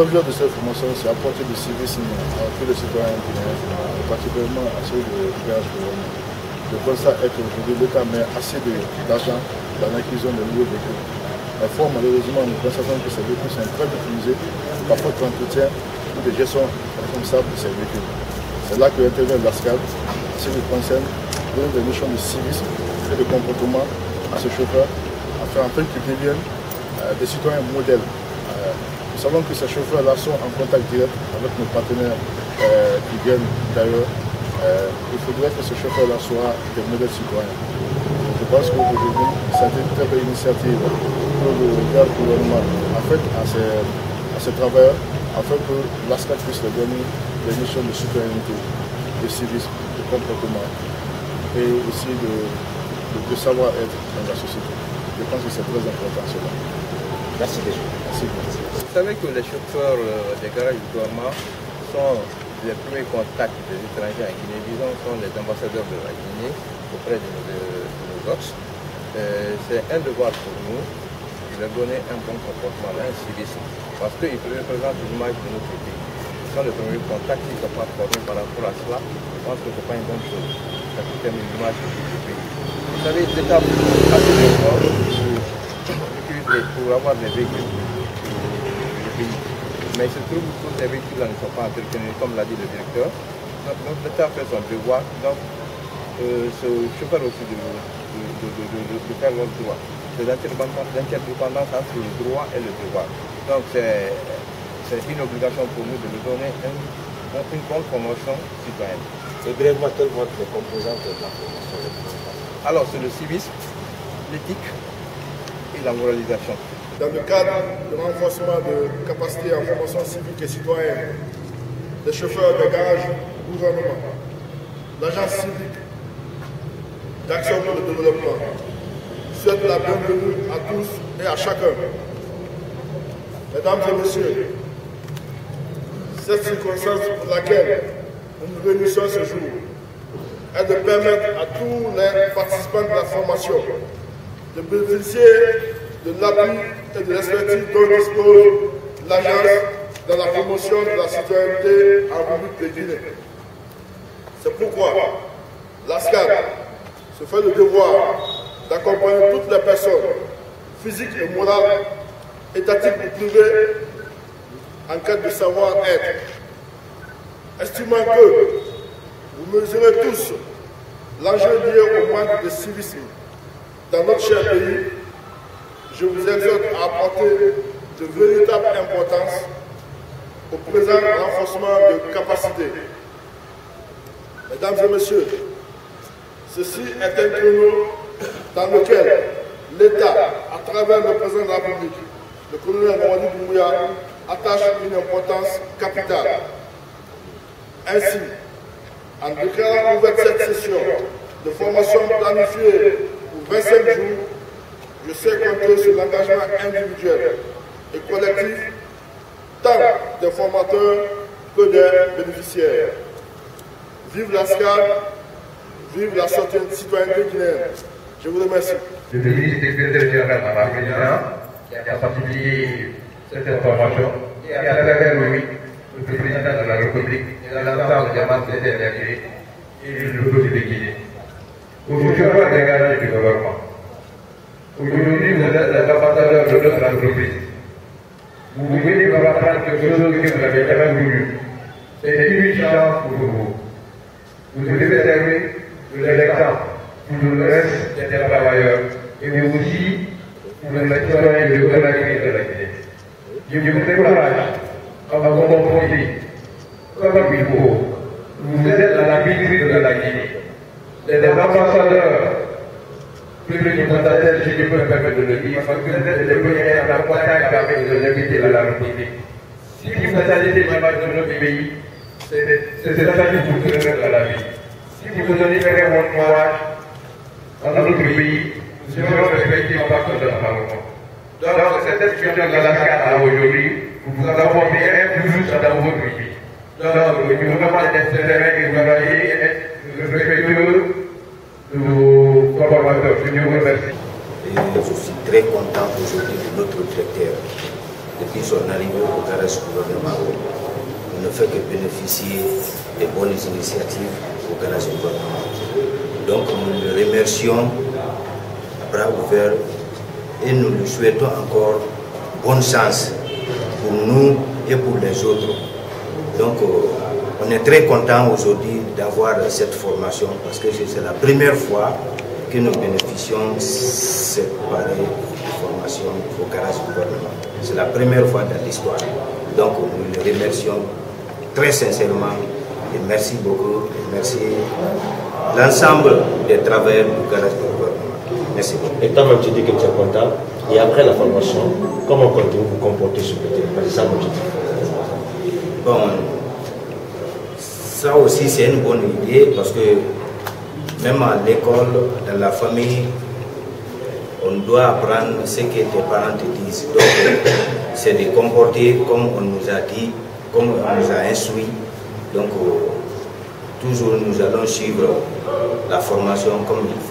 l'objet de cette formation, c'est apporter du civisme à tous les citoyens particulièrement à ceux de garage Le constat est qu'aujourd'hui, l'État met assez d'argent dans l'acquisition de nouveaux véhicules. Fort malheureusement, nous constatons que ces véhicules sont très utilisés par faute d'entretien ou de gestion responsable de ces véhicules. C'est là que intervient l'ASCAD, ce qui concerne, donner des notions de civisme et de comportement à ce chauffeur, afin, afin qu'ils deviennent euh, des citoyens modèles. Euh, nous savons que ces chauffeurs-là sont en contact direct avec nos partenaires euh, qui viennent d'ailleurs. il faudrait que ces chauffeurs-là soient des modèles citoyens. Je pense qu'aujourd'hui, c'est une très belle initiative pour le gouvernement en fait, à ces, à travailleurs, afin que l'ASCAT puisse leur donner des missions de citoyenneté, de civisme, de comportement et aussi de, de savoir-être dans la société. Je pense que c'est très important cela. Merci déjà. Merci. Vous savez que les chauffeurs euh, des garages du gouvernement sont les premiers contacts des étrangers en Guinée, disons, sont les ambassadeurs de la Guinée auprès de, nos OX. Euh, c'est un devoir pour nous de leur donner un bon comportement, un civisme, parce qu'ils représentent l'image de notre pays. Ils sont les premiers contacts, ils ne sont pas formés par rapport à cela. Je pense que ce n'est pas une bonne chose. Ça termine l'image de notre pays. Vous savez, l'État a fait des pour avoir des véhicules du pays. Mais il se trouve que tous ces véhicules-là ne sont pas entretenus, comme l'a dit le directeur. Donc l'État fait son devoir, donc euh, ce chauffeur aussi de, de, de, de, faire leur droit. C'est l'interdépendance entre le droit et le devoir. Donc c'est une obligation pour nous de lui donner une, une bonne promotion citoyenne. Vont être les composantes de la promotion Alors c'est le civisme, l'éthique, la moralisation. Dans le cadre de renforcement de capacités en formation civique et citoyenne des chauffeurs de garage gouvernement, l'agence civique d'action pour le développement souhaite la bienvenue à tous et à chacun. Mesdames et messieurs, cette circonstance pour laquelle nous nous réunissons ce jour est de permettre à tous les participants de la formation de bénéficier de l'appui et de l'expertise dont dispose l'agence dans la promotion de la citoyenneté en République de Guinée. C'est pourquoi l'ASCAD se fait le devoir d'accompagner toutes les personnes, physiques et morales, étatiques ou privées, en quête de savoir-être. Estimant que vous mesurez tous l'enjeu lié au manque de civisme dans notre cher pays, je vous exhorte à apporter de véritables importance au présent renforcement de capacités. Mesdames et messieurs, ceci est un créneau dans lequel l'État, à travers le président de la République, le colonel Mouadi Doumbouya, attache une importance capitale. Ainsi, en déclarant ouverte cette session de formation planifiée 25 jours, je sais compter sur l'engagement individuel et collectif tant des formateurs que des bénéficiaires. Vive la SCAD, vive la citoyenneté guinéenne. Je vous remercie. Le ministre des Secrétaire général à la qui a facilité cette information et à travers lui, le président de la République et l'ensemble des membres des et le. Aujourd'hui, on dégager du gouvernement. Aujourd'hui, vous êtes les ambassadeurs de notre entreprise. Vous venez nous apprendre quelque chose que vous n'avez jamais voulu. C'est une chance pour vous. Vous devez servir de l'exemple pour le reste des travailleurs et vous aussi pour les citoyens de Guinée de la Guinée. Je vous décourage à vous comprendre comme il faut. Vous êtes à la maîtrise de la Guinée les ambassadeurs si je peux me permettre de le dire, parce que vous les premiers à la contact avec de l'invité de la République. Si vous fatalisez l'image de notre pays, c'est ça qui vous donnerez dans la vie. Si vous donnez mon courage dans notre pays, nous serons respectés partout dans le Parlement. Donc, cette expression de la carte aujourd'hui, vous avons mis un plus dans votre pays. Donc, le gouvernement est que vous travaillez respectueux nos collaborateurs. Je vous remercie. Et je suis très content aujourd'hui de notre directeur depuis son arrivée au garage gouvernement, on ne fait que bénéficier des bonnes initiatives au garage gouvernement. Donc nous le remercions à bras ouverts et nous lui souhaitons encore bonne chance pour nous et pour les autres. Donc euh, on est très content aujourd'hui d'avoir cette formation parce que c'est la première fois que nous bénéficions de cette pareille formation au garage gouvernement. C'est la première fois dans l'histoire. Donc nous le remercions très sincèrement et merci beaucoup. Et merci l'ensemble des travailleurs du garage gouvernement. Merci beaucoup. Et toi-même, tu dis que tu es content. Et après la formation, comment comptez-vous vous comporter sur le terrain? C'est ça l'objectif. Bon, ça aussi c'est une bonne idée parce que même à l'école, dans la famille, on doit apprendre ce que tes parents te disent. Donc, c'est de comporter comme on nous a dit, comme on nous a instruit. Donc, toujours nous allons suivre la formation comme il faut.